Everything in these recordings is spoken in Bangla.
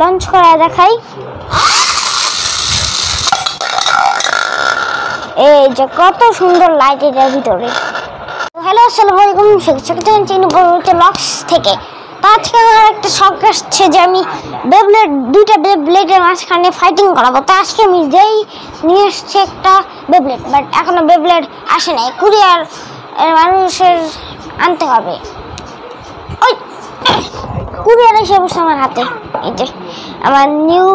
লঞ্চ করা দেখাই। এই যে কত সুন্দর লাইট এটার ভিতরে। হ্যালো আসসালামু আলাইকুম। বলতে লক্স থেকে। তো আজকে আমার একটা শখ আসছে যে আমি বেবলেট দুইটা বেবলেটের মাঝখানে ফাইটিং করাবো। তো আজকে আমি যেই নিয়ে এসছি একটা বেবলেট বাট এখনও বেবলেট আসে নাই। কুরিয়ার মানুষের আনতে হবে। ওই। কুরিয়ার এসে বসে আমার হাতে। এই যে, আমার নিউ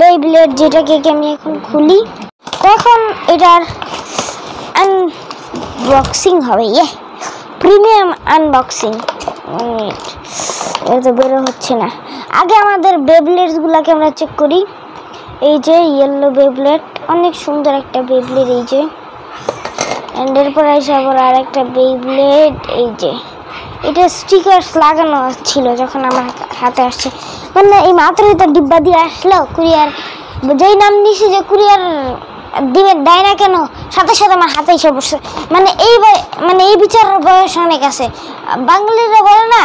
বেবলেট যেটাকে আমি এখন খুলি তখন এটার আনবক্সিং হবে? ইয়ে প্রিমিয়াম আনবক্সিং এটা বেরো হচ্ছে না। আগে আমাদের বেবলেটসগুলোকে আমরা চেক করি। এই যে ইয়েলো বেবলেট অনেক সুন্দর একটা বেবলেট এই যে। অ্যান্ড এরপর এসে আবার আর একটা বেবলেট এই যে। এটা স্টিকার্স লাগানো ছিল যখন আমার হাতে আসছে। মানে এই মাত্র তো ডিব্বা দিয়ে আসলো, কুরিয়ার যেই নাম নিছি যে কুরিয়ার দিবে, দেয় না কেন? সাথে সাথে আমার হাতে এসে বসছে মানে এই মানে এই বিচারের বয়স অনেক আছে। বাঙালিরা বলে না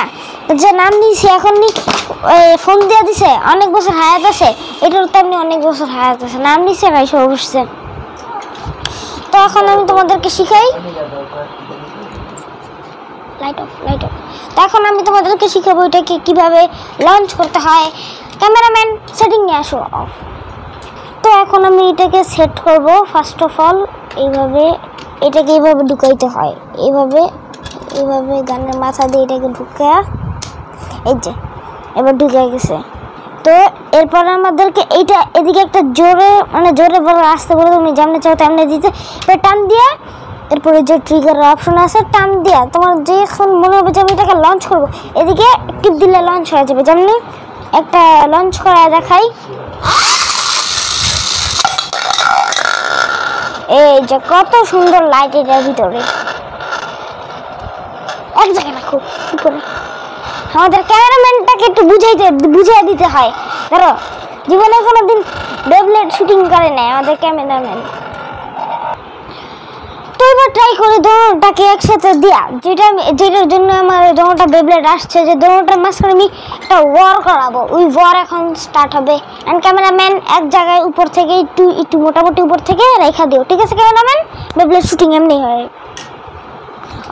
যে নাম নিয়েছি এখন নি ফোন দিয়ে দিছে, অনেক বছর হায়াত আছে। এটার তেমনি অনেক বছর হায়াত আছে। নাম নিছে ভাই এসে বসছে। তো এখন আমি তোমাদেরকে শিখাই। লাইট অফ লাইট অফ তো এখন আমি তোমাদেরকে শিখাবো এটাকে কীভাবে লঞ্চ করতে হয়। ক্যামেরাম্যান সেটিং নিয়ে আসো অফ তো এখন আমি এটাকে সেট করব ফার্স্ট অফ অল এইভাবে এটাকে এইভাবে ঢুকাইতে হয়। এইভাবে এইভাবে গানের মাথা দিয়ে এটাকে ঢুকা এই যে, এবার ঢুকে গেছে। তো এরপর আমাদেরকে এইটা এদিকে একটা জোরে মানে জোরে বড় আসতে বলে তুমি যেমনি চাও তেমনি দিতে। এবার টান দিয়ে এরপরে যে ট্রিগারের অপশন আছে, টান দিয়া তোমার যে এখন মনে হবে যে আমি এটাকে লঞ্চ করব, এদিকে টিপ দিলে লঞ্চ হয়ে যাবে যেমনি একটা লঞ্চ করা দেখাই। এই যে কত সুন্দর লাইট এটার ভিতরে। এক জায়গায় রাখো, উপরে। আমাদের ক্যামেরাম্যানটাকে একটু বুঝাইতে, বুঝিয়ে দিতে হয়। ধরো, জীবনে কোনো দিন বেবলেট শুটিং করে নাই আমাদের ক্যামেরাম্যান তো ট্রাই করে দোনোটাকে একসাথে দিয়া, যেটা যেটার জন্য আমার দোনোটা বেবলেট আসছে, যে দোনোটার মাঝখানে আমি একটা ওয়ার করাবো। ওই ওয়ার এখন স্টার্ট হবে। অ্যান্ড ক্যামেরাম্যান এক জায়গায় উপর থেকে একটু একটু মোটামুটি উপর থেকে রেখা দিও। ঠিক আছে ক্যামেরাম্যান বেবলেট শুটিং এমনি হয়।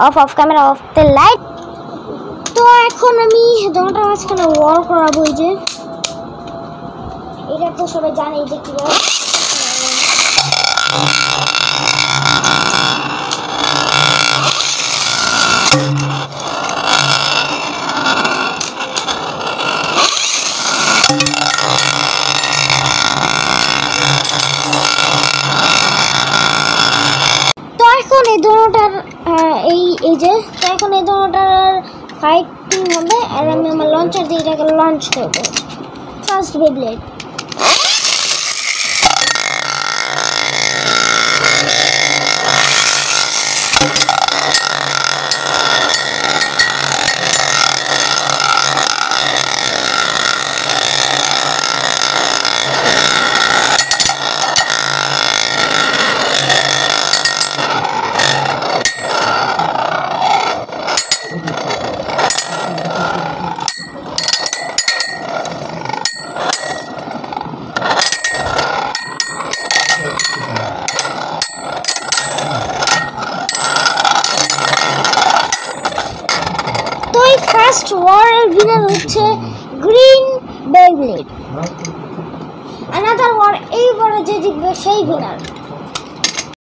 Off off camera off the light তো এখন আমি দোনোটার মাঝখানে ওয়ার করাবো এই যে। এটা তো সবাই জানে যে কীভাবে তো এখন এই দুটার এই এই যে, তো এখন এই দুটার ফাইটিং হবে। আর আমি আমার লঞ্চার দিয়ে এটাকে লঞ্চ করব। ফার্স্ট বেবলেট তো এই ফার্স্ট ওয়ারের ভিলেন হচ্ছে গ্রিন বেবলেট অ্যানাদার ওয়ার এইবারে যে জিতবে সেই উইনার